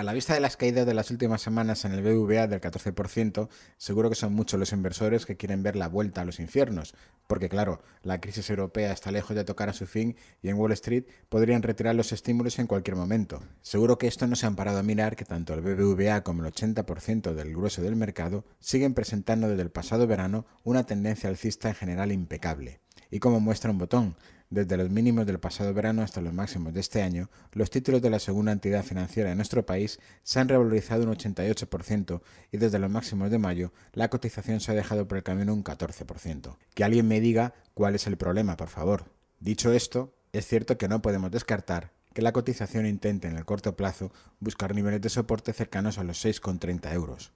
A la vista de las caídas de las últimas semanas en el BVA del 14%, seguro que son muchos los inversores que quieren ver la vuelta a los infiernos, porque claro, la crisis europea está lejos de tocar a su fin y en Wall Street podrían retirar los estímulos en cualquier momento. Seguro que esto no se han parado a mirar que tanto el BBVA como el 80% del grueso del mercado siguen presentando desde el pasado verano una tendencia alcista en general impecable. Y como muestra un botón, desde los mínimos del pasado verano hasta los máximos de este año, los títulos de la segunda entidad financiera de nuestro país se han revalorizado un 88% y desde los máximos de mayo la cotización se ha dejado por el camino un 14%. Que alguien me diga cuál es el problema, por favor. Dicho esto, es cierto que no podemos descartar que la cotización intente en el corto plazo buscar niveles de soporte cercanos a los 6,30 euros.